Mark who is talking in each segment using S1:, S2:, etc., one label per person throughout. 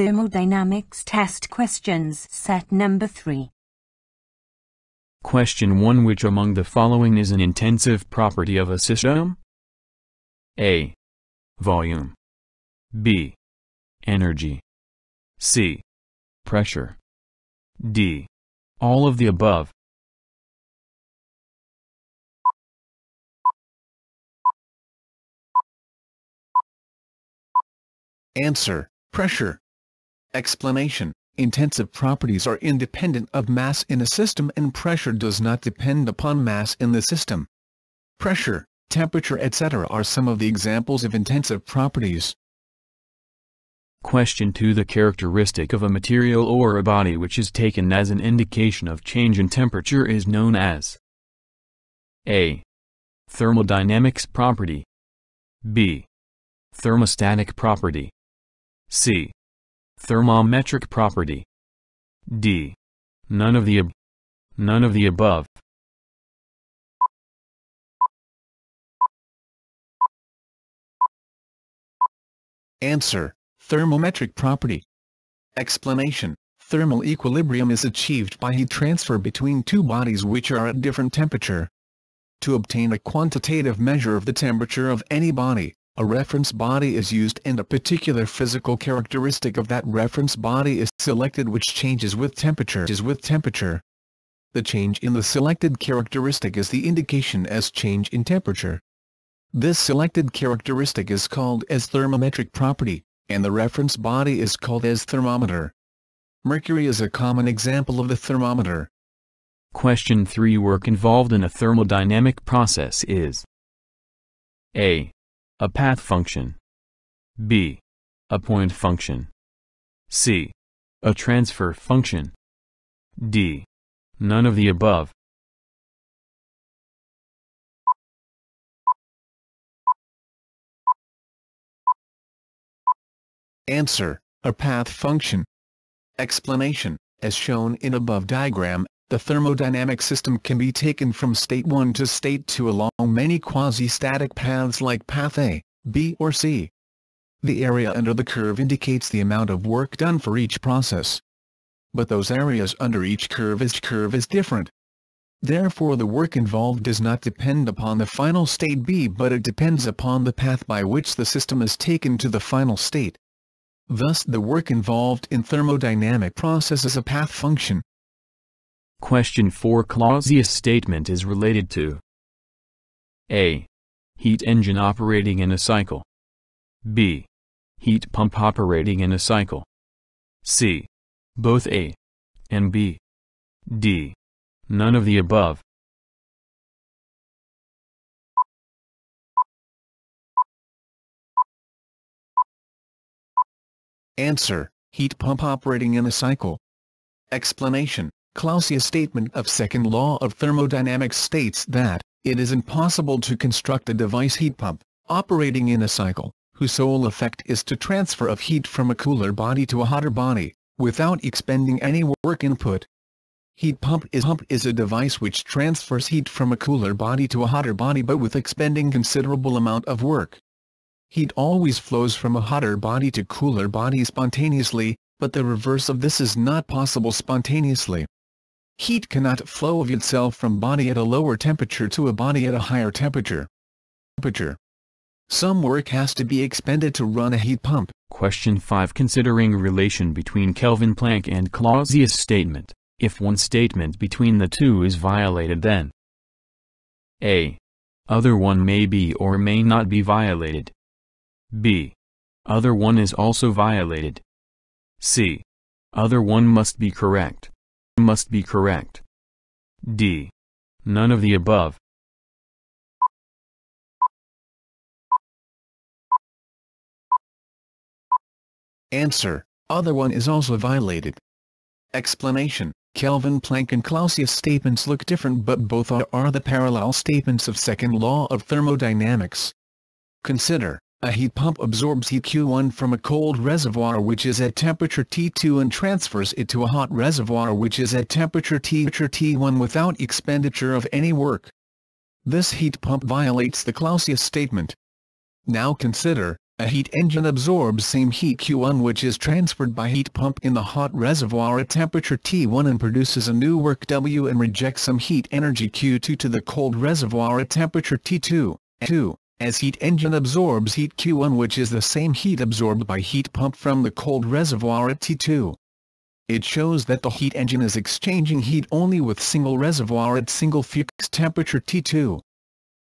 S1: Thermodynamics test questions set number 3.
S2: Question 1 Which among the following is an intensive property of a system? A. Volume. B. Energy. C. Pressure. D. All of the above.
S3: Answer, pressure. Explanation, intensive properties are independent of mass in a system and pressure does not depend upon mass in the system. Pressure, temperature etc. are some of the examples of intensive properties.
S2: Question 2 The characteristic of a material or a body which is taken as an indication of change in temperature is known as A. Thermodynamics property B. Thermostatic property C. Thermometric property D. None of the None of the above.
S3: Answer, thermometric property. Explanation, thermal equilibrium is achieved by heat transfer between two bodies which are at different temperature. To obtain a quantitative measure of the temperature of any body, a reference body is used and a particular physical characteristic of that reference body is selected which changes with temperature. Is with temperature. The change in the selected characteristic is the indication as change in temperature. This selected characteristic is called as thermometric property, and the reference body is called as thermometer. Mercury is a common example of the thermometer.
S2: Question 3 Work involved in a thermodynamic process is A. A path function B. A point function C. A transfer function D. None of the above.
S3: Answer, a path function. Explanation, as shown in above diagram, the thermodynamic system can be taken from state 1 to state 2 along many quasi-static paths like path A, B or C. The area under the curve indicates the amount of work done for each process. But those areas under each curve is curve is different. Therefore the work involved does not depend upon the final state B but it depends upon the path by which the system is taken to the final state. Thus the work involved in thermodynamic process is a path function.
S2: Question 4 Clausius statement is related to A. Heat engine operating in a cycle. B. Heat pump operating in a cycle. C. Both A and B. D. None of the above.
S3: Answer, heat pump operating in a cycle. Explanation, Clausius' statement of second law of thermodynamics states that, it is impossible to construct a device heat pump, operating in a cycle, whose sole effect is to transfer of heat from a cooler body to a hotter body, without expending any work input. Heat pump is, pump is a device which transfers heat from a cooler body to a hotter body but with expending considerable amount of work. Heat always flows from a hotter body to cooler body spontaneously, but the reverse of this is not possible spontaneously. Heat cannot flow of itself from body at a lower temperature to a body at a higher temperature. temperature. Some work has to be expended to run a heat pump.
S2: Question 5 Considering relation between Kelvin Planck and Clausius statement, if one statement between the two is violated then A. Other one may be or may not be violated. B. Other one is also violated. C. Other one must be correct. Must be correct. D. None of the above.
S3: Answer. Other one is also violated. Explanation. Kelvin Planck and Clausius statements look different but both are, are the parallel statements of second law of thermodynamics. Consider, a heat pump absorbs heat Q1 from a cold reservoir which is at temperature T2 and transfers it to a hot reservoir which is at temperature T1 without expenditure of any work. This heat pump violates the Clausius statement. Now consider, A heat engine absorbs same heat Q1 which is transferred by heat pump in the hot reservoir at temperature T1 and produces a new work W and rejects some heat energy Q2 to the cold reservoir at temperature T2. 2. As heat engine absorbs heat Q1 which is the same heat absorbed by heat pump from the cold reservoir at T2. It shows that the heat engine is exchanging heat only with single reservoir at single fixed temperature T2.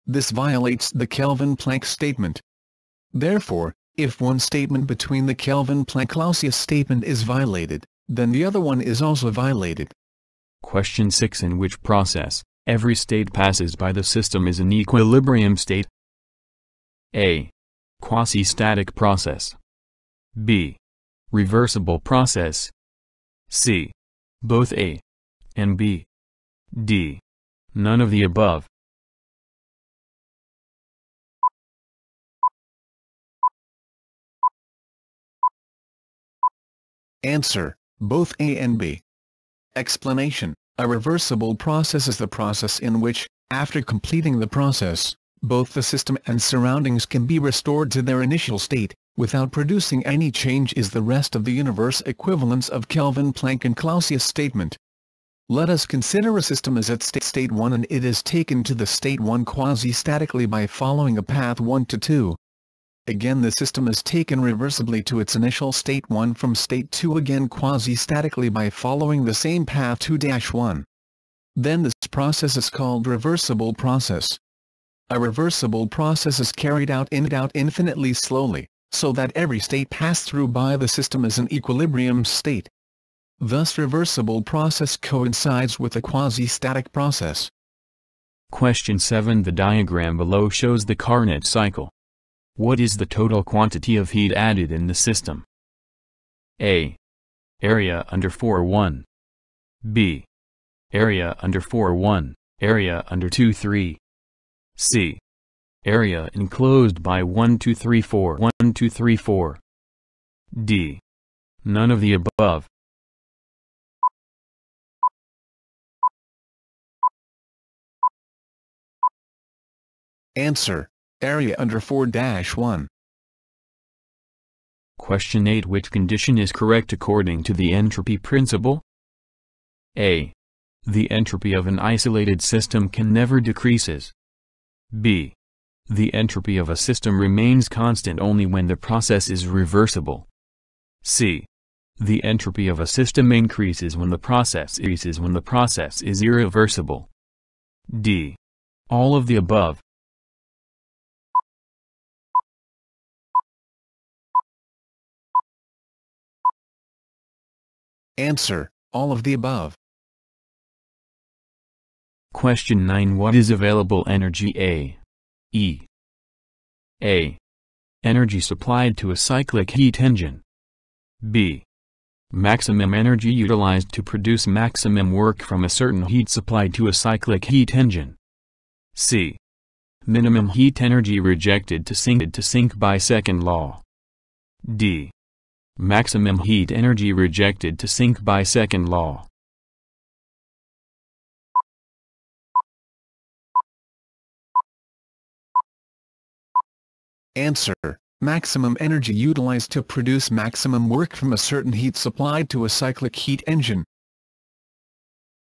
S3: This violates the Kelvin-Planck statement. Therefore, if one statement between the Kelvin-Planck-Clausius statement is violated, then the other one is also violated.
S2: Question 6 In which process, every state passes by the system is an equilibrium state? A. Quasi-static process. B. Reversible process. C. Both A and B. D. None of the above.
S3: Answer, both A and B. Explanation, a reversible process is the process in which, after completing the process, both the system and surroundings can be restored to their initial state, without producing any change is the rest of the universe equivalence of Kelvin-Planck and Clausius statement. Let us consider a system as at state, state 1 and it is taken to the state 1 quasi-statically by following a path 1 to 2, Again the system is taken reversibly to its initial state 1 from state 2 again quasi-statically by following the same path 2-1. Then this process is called reversible process. A reversible process is carried out in and out infinitely slowly, so that every state passed through by the system is an equilibrium state. Thus reversible process coincides with a quasi-static process.
S2: Question 7 The diagram below shows the Carnot cycle. What is the total quantity of heat added in the system? A. Area under 4-1. B. Area under 4-1, area under 2-3. C. Area enclosed by 1234 1234. D. None of the above.
S3: Answer area under 4-1.
S2: Question 8 Which condition is correct according to the entropy principle? A. The entropy of an isolated system can never decreases. B. The entropy of a system remains constant only when the process is reversible. C. The entropy of a system increases when the process increases when the process is irreversible. D. All of the above.
S3: Answer, all of the above.
S2: Question 9 What is available energy A? E. A. Energy supplied to a cyclic heat engine. B. Maximum energy utilized to produce maximum work from a certain heat supplied to a cyclic heat engine. C. Minimum heat energy rejected to sink to sink by second law. D. Maximum heat energy rejected to sink by second law.
S3: Answer, maximum energy utilized to produce maximum work from a certain heat supplied to a cyclic heat engine.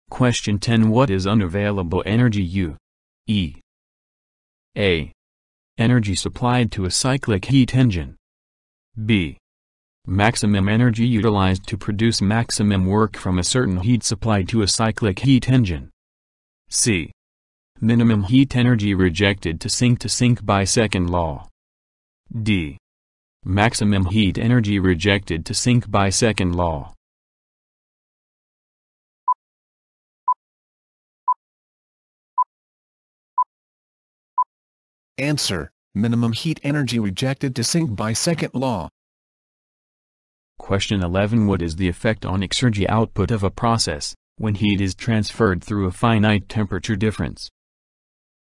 S2: Question 10 What is unavailable energy U? E. A. Energy supplied to a cyclic heat engine. B. Maximum energy utilized to produce maximum work from a certain heat supplied to a cyclic heat engine. C. Minimum heat energy rejected to sink to sink by second law. D. Maximum heat energy rejected to sink by second law.
S3: Answer, minimum heat energy rejected to sink by second law.
S2: Question 11 What is the effect on exergy output of a process, when heat is transferred through a finite temperature difference?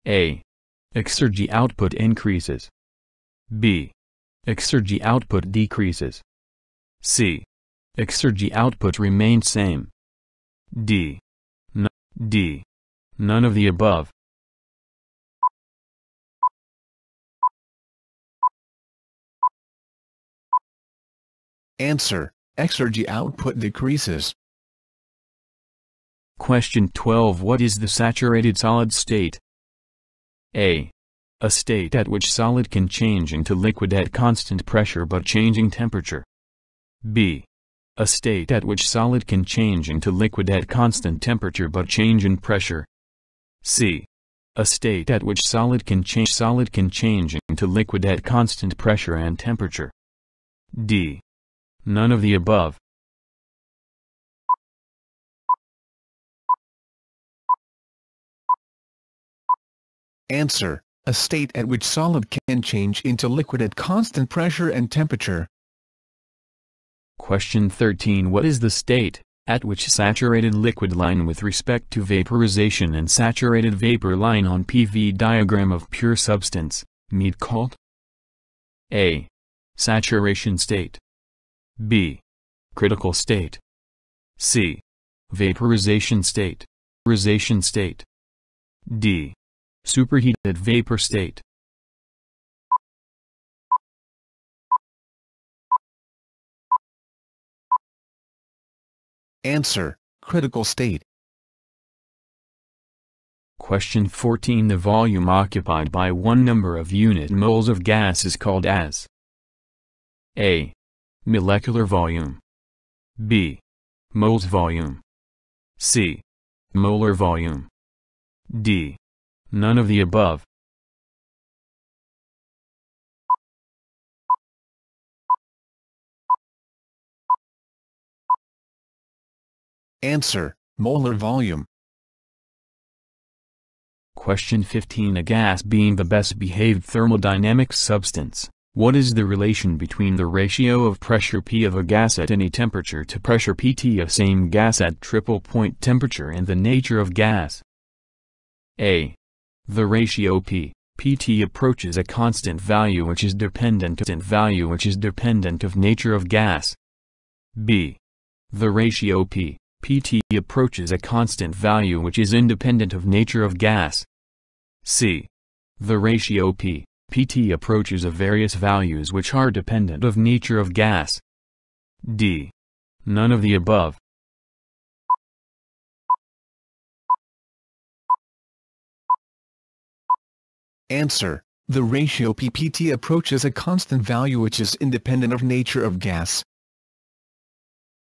S2: A. Exergy output increases. B. Exergy output decreases. C. Exergy output remains same. D. N D. None of the above.
S3: Answer. Exergy output decreases.
S2: Question 12 What is the saturated solid state? A. A state at which solid can change into liquid at constant pressure but changing temperature. B. A state at which solid can change into liquid at constant temperature but change in pressure. C. A state at which solid can change solid can change into liquid at constant pressure and temperature. D. None of the above.
S3: Answer. A state at which solid can change into liquid at constant pressure and temperature.
S2: Question 13 What is the state, at which saturated liquid line with respect to vaporization and saturated vapor line on PV diagram of pure substance, meet called? A. Saturation state. B. Critical state. C. Vaporization state. Vaporization state. D. Superheated vapor state.
S3: Answer. Critical state.
S2: Question 14 The volume occupied by one number of unit moles of gas is called as A. Molecular volume B. Moles volume C. Molar volume D. None of the above.
S3: Answer. Molar volume.
S2: Question 15 A gas being the best behaved thermodynamic substance, what is the relation between the ratio of pressure P of a gas at any temperature to pressure Pt of same gas at triple point temperature and the nature of gas? A. The ratio P, Pt approaches a constant value which is dependent of value which is dependent of nature of gas. B. The ratio P, Pt approaches a constant value which is independent of nature of gas. C. The ratio P, Pt approaches a various values which are dependent of nature of gas. D. None of the above.
S3: Answer. The ratio PPT approaches a constant value which is independent of nature of gas.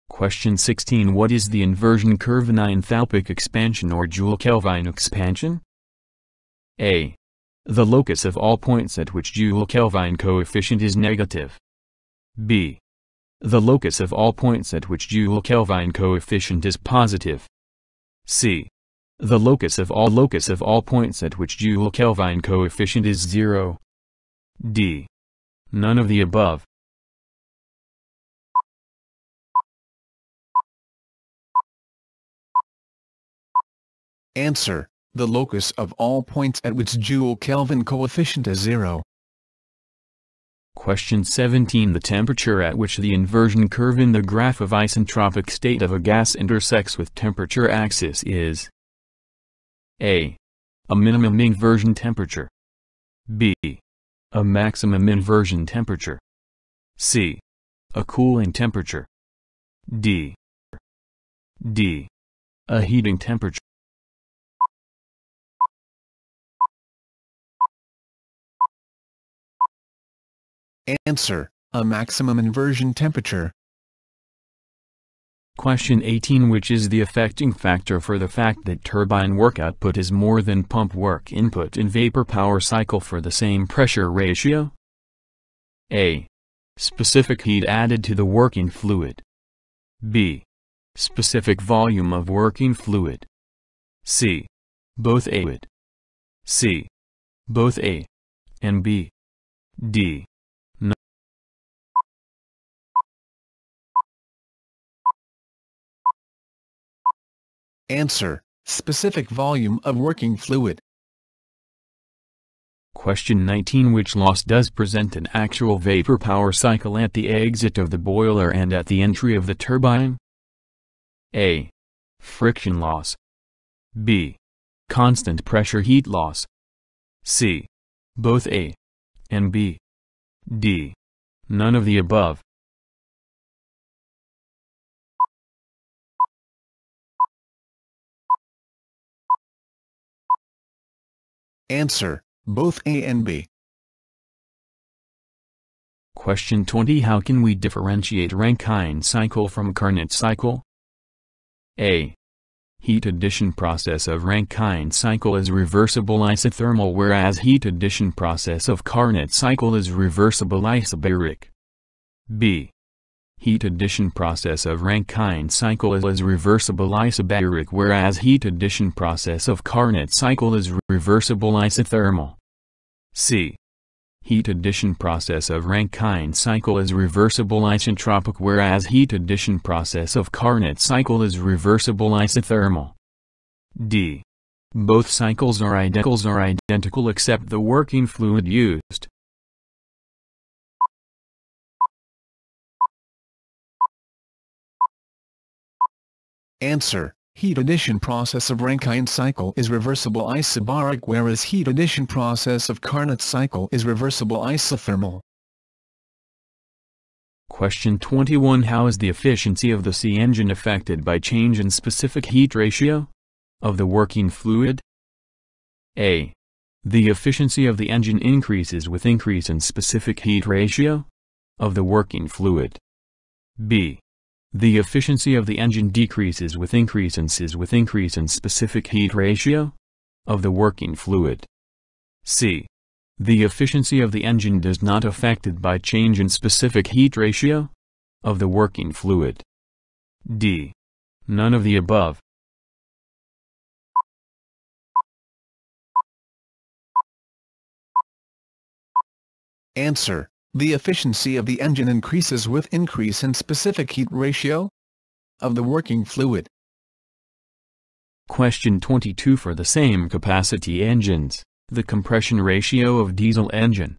S2: Question 16 What is the inversion curve in enthalpic expansion or Joule-Kelvin expansion? A. The locus of all points at which Joule-Kelvin coefficient is negative. B. The locus of all points at which Joule-Kelvin coefficient is positive. C. The locus of all locus of all points at which Joule-Kelvin coefficient is zero. D. None of the above.
S3: Answer. The locus of all points at which Joule-Kelvin coefficient is zero.
S2: Question 17 The temperature at which the inversion curve in the graph of isentropic state of a gas intersects with temperature axis is A. A minimum inversion temperature B. A maximum inversion temperature C. A cooling temperature D. D. A heating temperature
S3: Answer. A maximum inversion temperature.
S2: Question 18 Which is the affecting factor for the fact that turbine work output is more than pump work input in vapor power cycle for the same pressure ratio? A. Specific heat added to the working fluid. B. Specific volume of working fluid. C. Both A. C. Both A. And B. D.
S3: Answer. Specific volume of working fluid.
S2: Question 19 Which loss does present an actual vapor power cycle at the exit of the boiler and at the entry of the turbine? A. Friction loss. B. Constant pressure heat loss. C. Both A. and B. D. None of the above.
S3: Answer, both A and B.
S2: Question 20 How can we differentiate Rankine cycle from Carnot cycle? A. Heat addition process of Rankine cycle is reversible isothermal whereas heat addition process of Carnot cycle is reversible isobaric. B. Heat addition process of Rankine cycle is reversible isobaric whereas heat addition process of Carnot cycle is reversible isothermal. C. Heat addition process of Rankine cycle is reversible isentropic whereas heat addition process of Carnot cycle is reversible isothermal. D. Both cycles are are identical except the working fluid used.
S3: Answer, heat addition process of Rankine cycle is reversible isobaric whereas heat addition process of Carnot cycle is reversible isothermal.
S2: Question 21 How is the efficiency of the C engine affected by change in specific heat ratio? Of the working fluid? A. The efficiency of the engine increases with increase in specific heat ratio? Of the working fluid. B. The efficiency of the engine decreases with increase in with increase in specific heat ratio? Of the working fluid. C. The efficiency of the engine does not affected by change in specific heat ratio? Of the working fluid. D. None of the above.
S3: Answer. The efficiency of the engine increases with increase in specific heat ratio of the working fluid.
S2: Question 22 For the same capacity engines, the compression ratio of diesel engine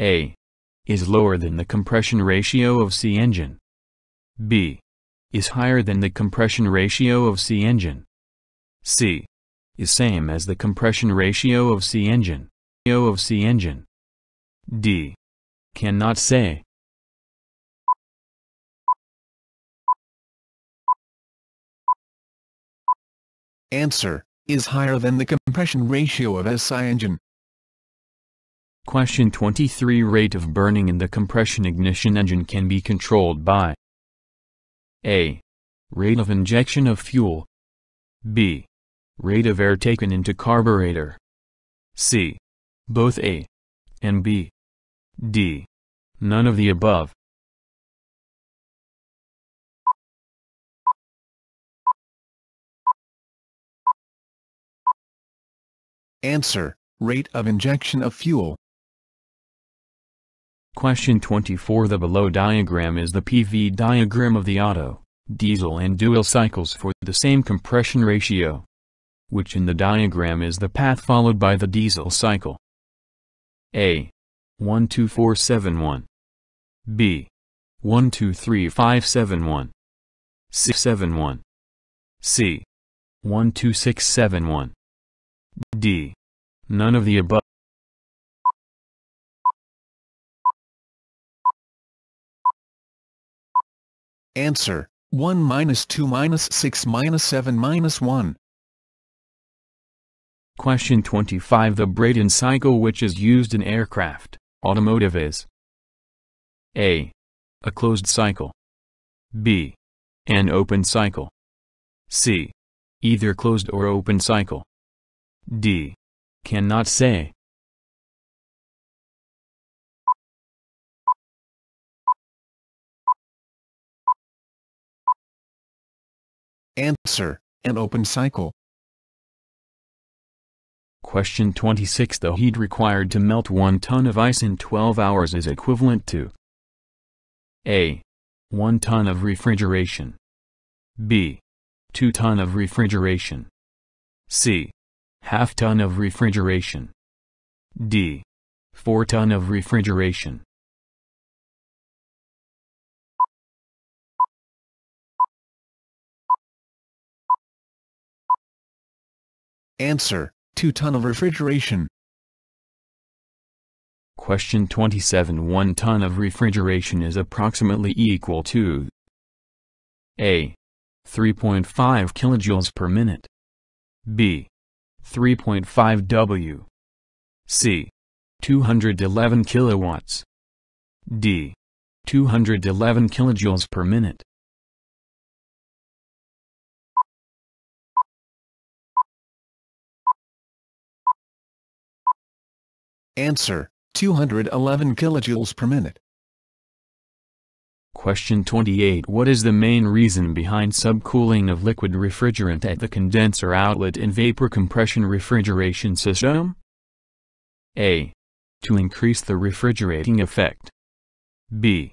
S2: A is lower than the compression ratio of C engine. B is higher than the compression ratio of C engine. C is same as the compression ratio of C engine. O of C engine. D. Cannot say.
S3: Answer, is higher than the compression ratio of SI engine.
S2: Question 23 Rate of burning in the compression ignition engine can be controlled by A. Rate of injection of fuel B. Rate of air taken into carburetor C. Both A and B. D. None of the above.
S3: Answer, rate of injection of fuel.
S2: Question 24 The below diagram is the PV diagram of the Otto, diesel and dual cycles for the same compression ratio, which in the diagram is the path followed by the diesel cycle. A. 12471 B 123571 671 C 12671 D none of the above.
S3: Answer 1 minus 2 minus 6 minus 7 minus 1
S2: Question 25 The Brayton cycle which is used in aircraft Automotive is A. A closed cycle. B. An open cycle. C. Either closed or open cycle. D. Cannot say.
S3: Answer, an open cycle.
S2: Question 26 The heat required to melt 1 ton of ice in 12 hours is equivalent to A. 1 ton of refrigeration B. 2 ton of refrigeration C. Half ton of refrigeration D. 4 ton of refrigeration
S3: Answer 2 ton of refrigeration.
S2: Question 27 1 ton of refrigeration is approximately equal to A. 3.5 kilojoules per minute B. 3.5 W. C. 211 kilowatts. D. 211 kilojoules per minute.
S3: Answer, 211 kilojoules per minute.
S2: Question 28 What is the main reason behind subcooling of liquid refrigerant at the condenser outlet in vapor compression refrigeration system? A. To increase the refrigerating effect. B.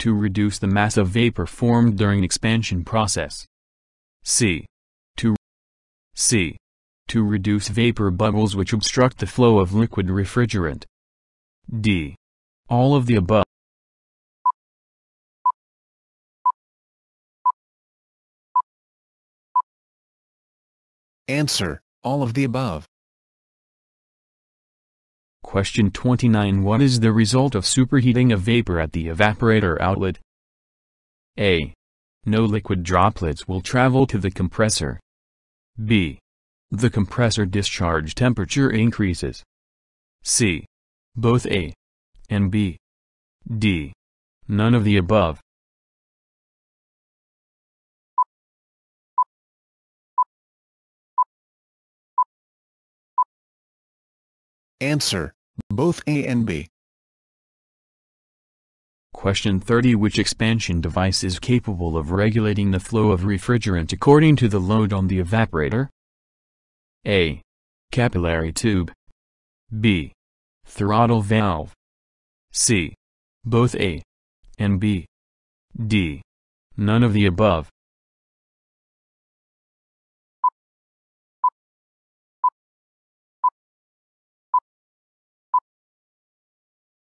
S2: To reduce the mass of vapor formed during expansion process. C. To C. To reduce vapor bubbles which obstruct the flow of liquid refrigerant. D. All of the above.
S3: Answer, all of the above.
S2: Question 29 What is the result of superheating of vapor at the evaporator outlet? A. No liquid droplets will travel to the compressor. B. The compressor discharge temperature increases. C. Both A and B. D. None of the above.
S3: Answer, both A and B.
S2: Question 30 Which expansion device is capable of regulating the flow of refrigerant according to the load on the evaporator? A. Capillary tube. B. Throttle valve. C. Both A and B. D. None of the above.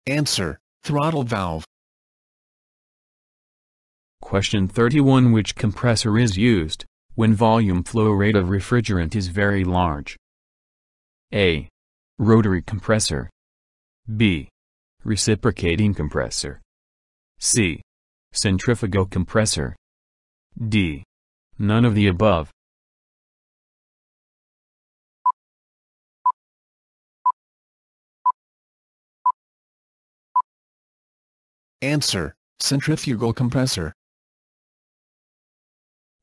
S3: Answer, throttle valve.
S2: Question 31 Which compressor is used when volume flow rate of refrigerant is very large? A. Rotary compressor. B. Reciprocating compressor. C. Centrifugal compressor. D. None of the above.
S3: Answer, centrifugal compressor.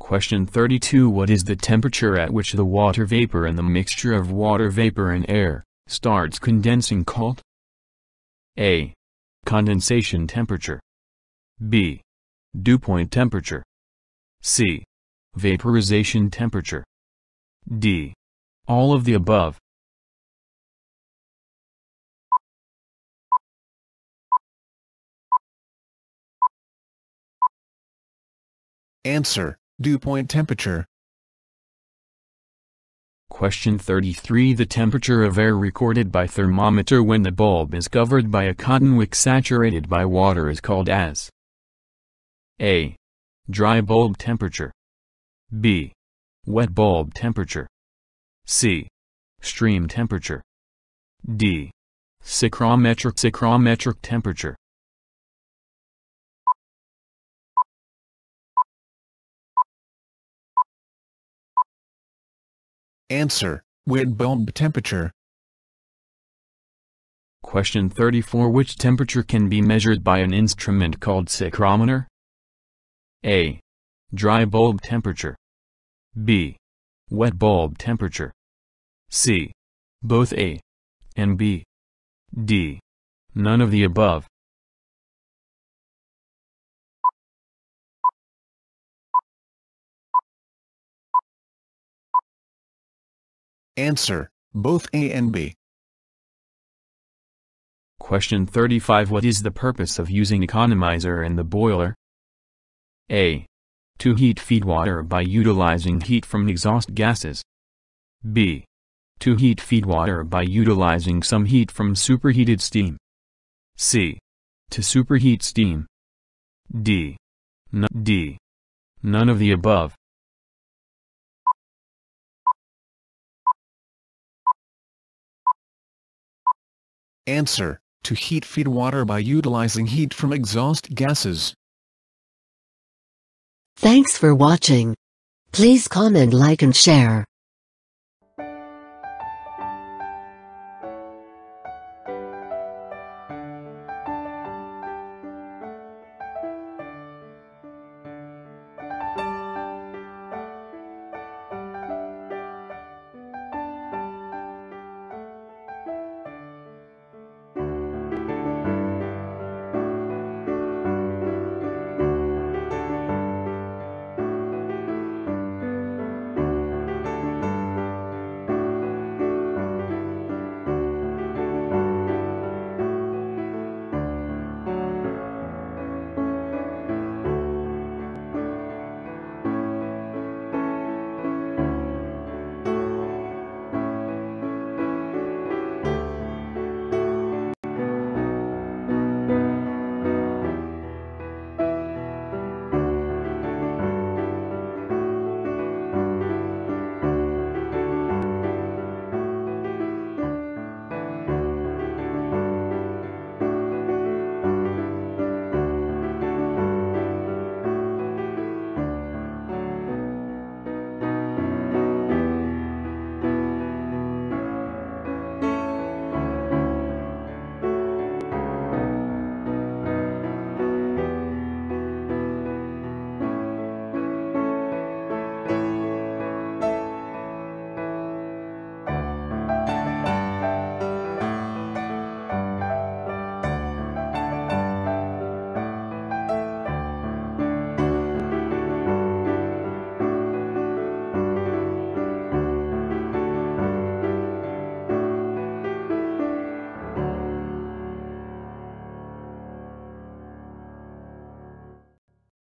S2: Question 32 What is the temperature at which the water vapor and the mixture of water vapor and air starts condensing called? A. Condensation temperature. B. Dew point temperature. C. Vaporization temperature. D. All of the above.
S3: Answer, dew point temperature.
S2: Question 33 The temperature of air recorded by thermometer when the bulb is covered by a cotton wick saturated by water is called as A. Dry bulb temperature B. Wet bulb temperature C. Stream temperature D. Psychrometric psychrometric temperature
S3: Answer, wet bulb temperature.
S2: Question 34 Which temperature can be measured by an instrument called psychrometer? A. Dry bulb temperature. B. Wet bulb temperature. C. Both A and B. D. None of the above.
S3: Answer, both A and B.
S2: Question 35 What is the purpose of using economizer in the boiler? A. To heat feed water by utilizing heat from exhaust gases. B. To heat feed water by utilizing some heat from superheated steam. C. To superheat steam. D. N D. None of the above.
S3: Answer, to heat feed water by utilizing heat from exhaust gases.
S4: Thanks for watching. Please comment like and share.